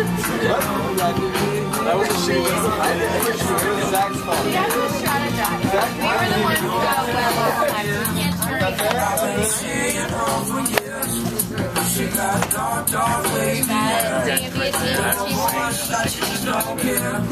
That was a shame. I didn't think it was Zach's fault. You guys will strategize. We were the ones who got well all the time. We can't turn it. off. team.